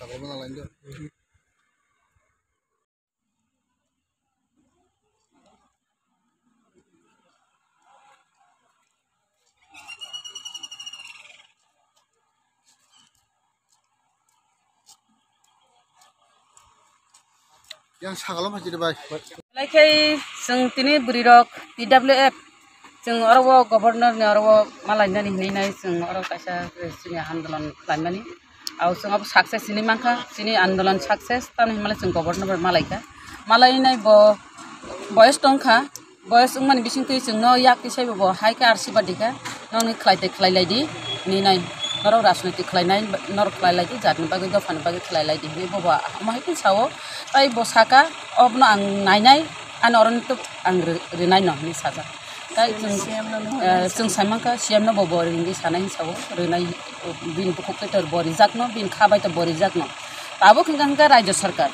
yang lanjut. yang jadi baik. Like hey, seng tini berirok TWF seng orang wo governor ni orang wo malanya ni ni nih, seng orang kasih sini handalan lain ni. अब success सिनि मांखा सिनि आन्दोलन success तान हिमालय जों governor मालायका मालायनाय ब बयस दंखा बयस माने बिसिं तै जों न याक तिसायबो ब हायका आरसिबादिका ननि खलायते खलायलायदि निनाय नर राजनैतिक खलायनाय नर खलायलायदि जातनि बागै दफानि बागै खलायलायदि नि बबा माहायकिन सावो ताइ बसाका अबनो आं नायनाय आन अरनथ आं रिनाय न नि साजा दा जों जों साइमांका सिएम न बबो रिंगि सानाय हिसाबाव रिनाय बिन बुकुपेटर बरि जाकनो बिन खाबायत बरि जाकनो ताबो खिंका हिंका रायजो सरकार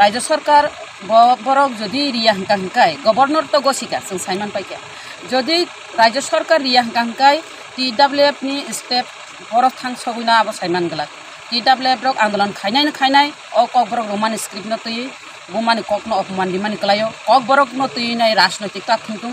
रायजो सरकार बरक যদি রিয়া হিংকা হিংকাই গভর্নর তো গছিকা जों साइमान पाइका যদি রাজ্য সরকার রিয়া হিংকা হিংকাই টি ডাব্লিউ এফ नि स्टेप बरफ थां सगुना आबो साइमान गलाक टी डाब्लिउ एफ रक आन्दोलन खायनाय खायनाय अ कक बरक रोमानि स्क्रिप्ट न तुई बुमानि कक न अपमान दिमानि कलायो कक बरक न तुई नाय राजनैतिक ता थुंतुं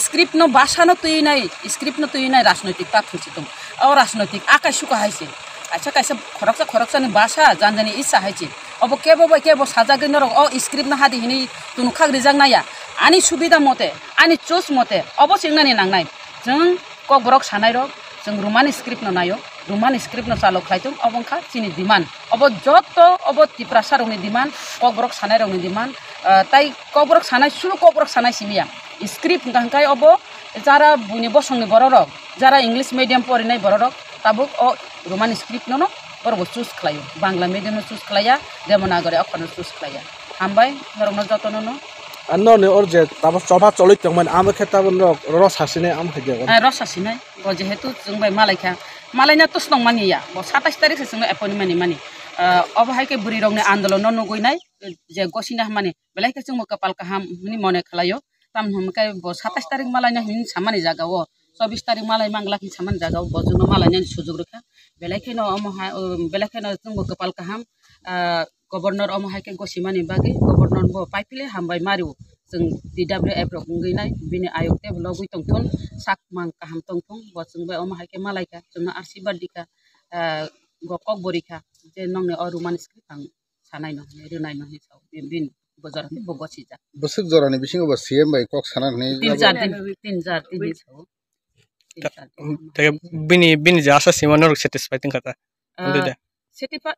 स्क्रिप्ट न भाषा न तुई नाय स्क्रिप्ट न तुई नाय राजनैतिक ता थुंसितुं अ राजनैतिक आकाश सुका हाइसे আচ্ছা কাইসে খরকসা খরকসানি বাসা জানজানি ইচ্ছা হাইছি অব কেবো বাই কেবো সাজাগে নর অ স্ক্রিপ্ট না হাদি হিনি তুনু খাগ রিজাং নাইয়া আনি সুবিধা মতে আনি চুজ মতে অব সিংনানি নাংনাই जों কক বরক সানাই রক जों रुमानि स्क्रिप्ट न नायो দুমান স্ক্রিপ্ট চালক খাইতুম অবংখা চিনি ডিমান অব যত অব টিপ্রাসা রঙনি ডিমান কগ্রক সানাই রঙনি ডিমান তাই কগ্রক সানাই সুলু কগ্রক সানাই সিমিয়া স্ক্রিপ্ট গাহাই অব যারা বুনি বসংনি বড় রক যারা ইংলিশ মিডিয়াম পড়িনাই বড় রক তাবুক অ রোমান স্ক্রিপ্ট নন বরব চুজ খাই বাংলা মিডিয়াম চুজ খালাইয়া দেবনাগরে অক্ষর চুজ খালাইয়া। হামবাই নরম যত্ন ন ননে ওর যে তারপর সভা চলিত মানে আমার ক্ষেত্রে রস হাসিনে আমার রস হাসিনে যেহেতু যোন মালাইখা मलाई तस तस्नों मांगी या सत्ताईस तारीख से मानि मानि अबहायखै बुरि रंनि के बुरी जे गसिना माने बेलाय के जों कपाल काहाम नि मने खालायो ताम हमके सत्ताईस तारीख हिन सामाने जागाव चौबिस तारिख मालाय मांगलाखि हिन सामान बजोंनो बजुनो मालाय ना सुजुग रोखा बेलाय न बेलाय के न जों कपाल काहाम गभर्नर अमहाय गसि गसिमानि बागे गभर्नर पाइपिले हामबाय मारिउ जों डिडाब्लिउ एफ रक गैनाय बिनि आयोग टेब लगै तंथन साक मां काहाम तंथं ब जों बे अमहायके मालायका जों आरसिबाद दिका गकक बरिखा जे नंने अरुमान स्क्रिप्ट आं सानाय न रोनाय न हिसाव बिन बजार बगसि जा Besuk jorani bising obo CM bai kok sana ni. তিন চার দিন তিন চার দিন হিসাব তিন চার দিন Taga bini bini jasa sima norok satisfied ting kata. Udah dah.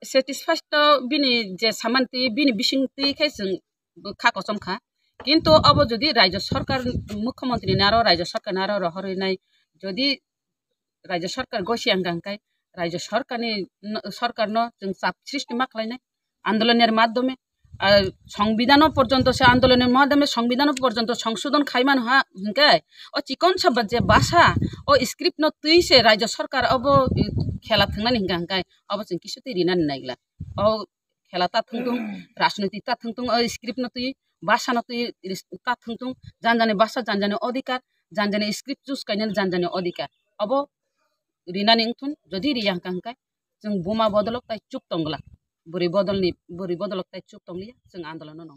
Satisfied त बिनि जे सामान्ति बिनि কিন্তু অব যদি ৰাজ্য সরকার মুখ্যমন্ত্ৰী নারো ৰাজ্য চৰকাৰ নারো ৰহৰি নাই যদি ৰাজ্য চৰকাৰ গৈছে আংগাংকাই রাজ্য সরকারি সরকার ন চাপ সৃষ্টি মাখলাই নাই আন্দোলনের মাধ্যমে আর সংবিধানও পর্যন্ত সে আন্দোলনের মাধ্যমে সংবিধানও পর্যন্ত সংশোধন খাইমান হা হিংকায় ও চিকন সব যে বাসা ও স্ক্রিপ্ট ন তুই সে রাজ্য সরকার অব খেলা থাকলেন হিংকা হিংকায় অব চিং কিছুতেই ঋণান নাইগলা ও খেলা তা থাকুন রাজনৈতিক তা থাকুন ও স্ক্রিপ্ট ন তুই বাসা ন তুই তা থুংতুং জানজানি বাসা জানজানি অধিকার জানজানি স্ক্রিপ্ট চুজ কাইনানি জানজানি অধিকার অব রিনানি থুন যদি রিয়া হিংকা হিংকাই जों बमा बदलक ताइ चुप तंगला बुरि बदलनि बुरि बदलक ताइ चुप तंलिया जों आन्दोलन नंगौ